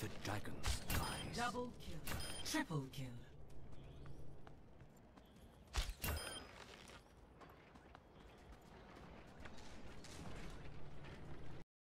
the dragon's eyes. Double kill. Triple kill.